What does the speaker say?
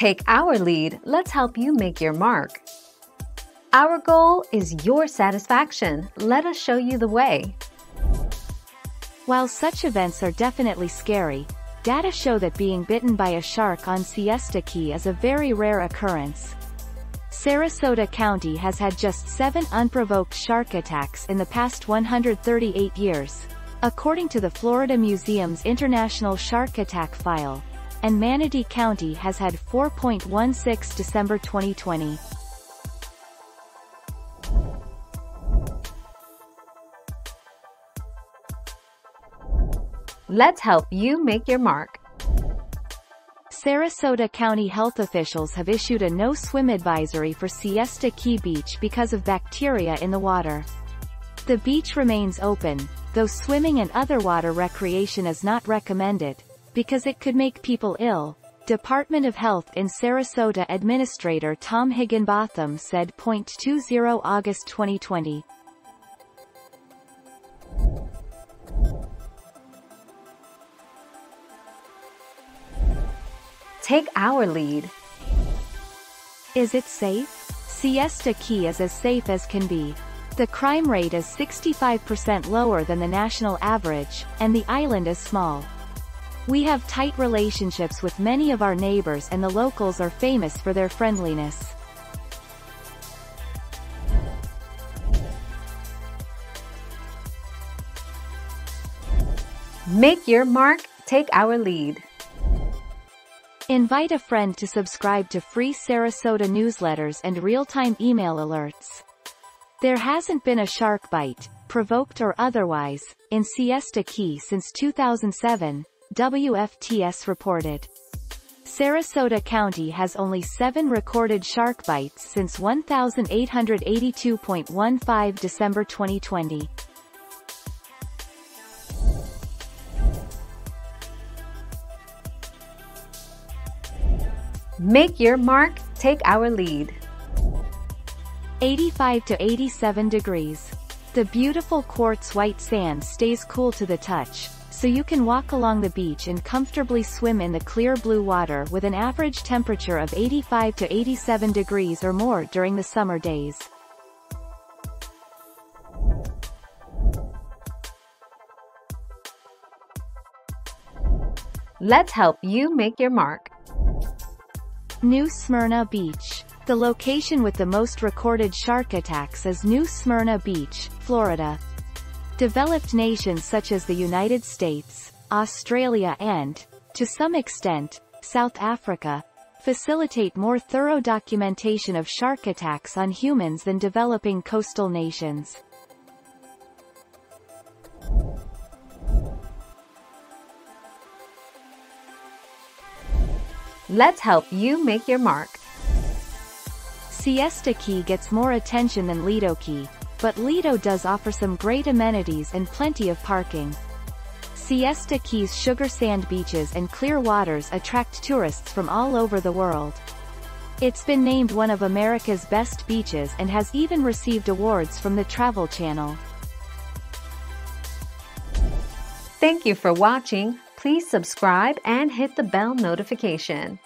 Take our lead, let's help you make your mark. Our goal is your satisfaction. Let us show you the way. While such events are definitely scary, data show that being bitten by a shark on Siesta Key is a very rare occurrence. Sarasota County has had just seven unprovoked shark attacks in the past 138 years, according to the Florida Museum's International Shark Attack File, and Manatee County has had 4.16 December 2020. Let's help you make your mark. Sarasota County health officials have issued a no-swim advisory for Siesta Key Beach because of bacteria in the water. The beach remains open, though swimming and other water recreation is not recommended, because it could make people ill. Department of Health in Sarasota Administrator Tom Higginbotham said. 20 August 2020. Take our lead. Is it safe? Siesta Key is as safe as can be. The crime rate is 65% lower than the national average, and the island is small. We have tight relationships with many of our neighbors and the locals are famous for their friendliness. Make your mark, take our lead. Invite a friend to subscribe to free Sarasota newsletters and real-time email alerts. There hasn't been a shark bite, provoked or otherwise, in Siesta Key since 2007, WFTS reported. Sarasota County has only seven recorded shark bites since 1882.15 December 2020. Make your mark, take our lead. 85 to 87 degrees. The beautiful quartz white sand stays cool to the touch, so you can walk along the beach and comfortably swim in the clear blue water with an average temperature of 85 to 87 degrees or more during the summer days. Let's help you make your mark. New Smyrna Beach. The location with the most recorded shark attacks is New Smyrna Beach, Florida. Developed nations such as the United States, Australia and, to some extent, South Africa, facilitate more thorough documentation of shark attacks on humans than developing coastal nations. Let's help you make your mark. Siesta Key gets more attention than Lido Key, but Lido does offer some great amenities and plenty of parking. Siesta Key's sugar sand beaches and clear waters attract tourists from all over the world. It's been named one of America's best beaches and has even received awards from the Travel Channel. Thank you for watching. Please subscribe and hit the bell notification.